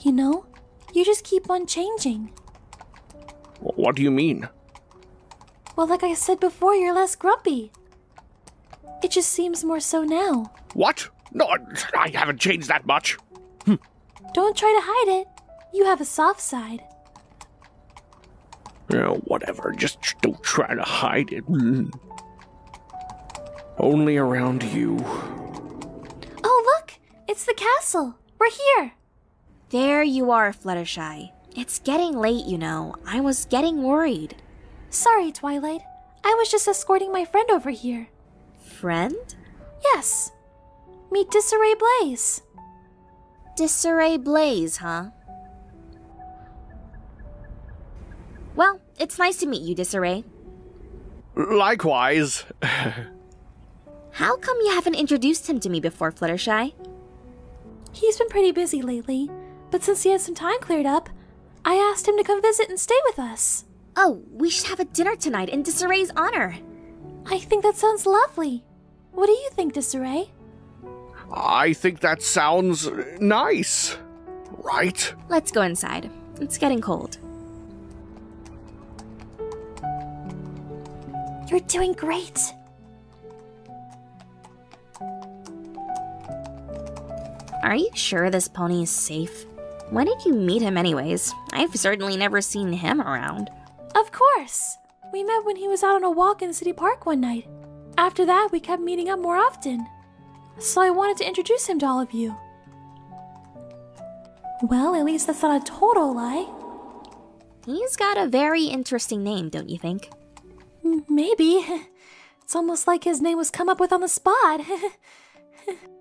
You know, you just keep on changing. What do you mean? Well, like I said before, you're less grumpy. It just seems more so now. What? No, I haven't changed that much. Don't try to hide it. You have a soft side. Yeah, whatever. Just don't try to hide it. Mm. Only around you. Oh, look! It's the castle. We're here. There you are, Fluttershy. It's getting late, you know. I was getting worried. Sorry, Twilight. I was just escorting my friend over here. Friend? Yes. Meet Disarray Blaze. Disarray Blaze, huh? Well, it's nice to meet you, Disarray. Likewise. How come you haven't introduced him to me before, Fluttershy? He's been pretty busy lately, but since he had some time cleared up, I asked him to come visit and stay with us. Oh, we should have a dinner tonight in Disarray's honor. I think that sounds lovely. What do you think, Disarray? I think that sounds nice. Right? Let's go inside. It's getting cold. You're doing great. Are you sure this pony is safe? When did you meet him, anyways? I've certainly never seen him around. Of course. We met when he was out on a walk in City Park one night. After that, we kept meeting up more often. So I wanted to introduce him to all of you. Well, at least that's not a total lie. He's got a very interesting name, don't you think? Maybe. It's almost like his name was come up with on the spot.